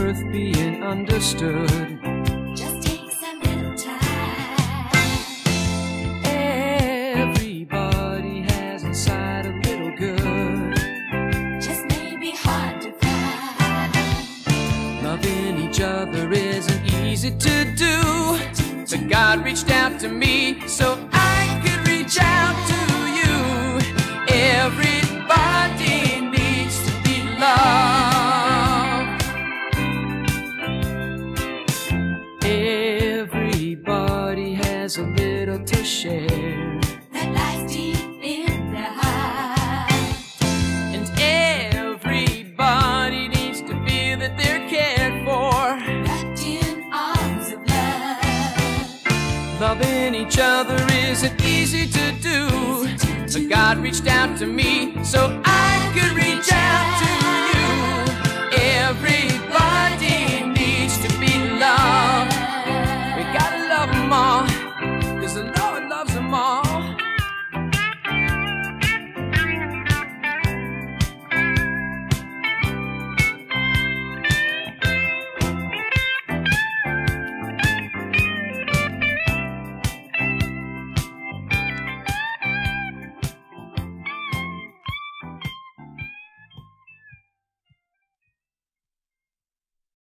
worth being understood. Just takes a little time. Everybody has inside a little good. Just may be hard to find. Loving each other isn't easy to do. But God reached out to me so Has a little to share. That lies deep in the heart. And everybody needs to feel that they're cared for. Wrapped in arms of love. Loving each other isn't easy to do. But God reached out to me so I could